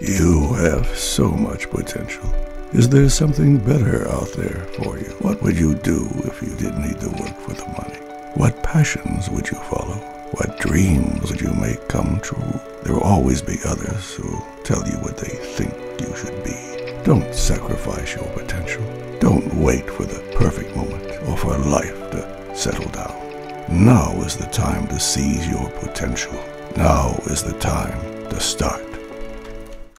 You have so much potential. Is there something better out there for you? What would you do if you didn't need to work for the money? What passions would you follow? What dreams would you make come true? There will always be others who tell you what they think you should be. Don't sacrifice your potential. Don't wait for the perfect moment or for life to settle down. Now is the time to seize your potential. Now is the time to start.